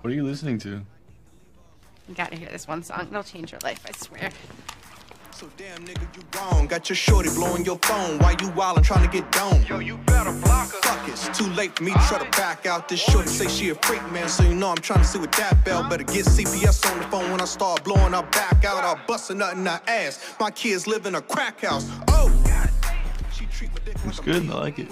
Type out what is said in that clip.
What are you listening to? You gotta hear this one song. It'll change your life, I swear. So damn nigga, you wrong. Got your shorty blowing your phone while you wildin' trying to get down. Yo, you better block her. Fuck it's too late for me to try to back out. This shorty say she a freak, man, so you know I'm trying to see what that bell. Better get CPS on the phone when I start blowing her back out. I'll bust a nut in her ass. My kids live in a crack house. Oh! She treat my dick It's good. I like it.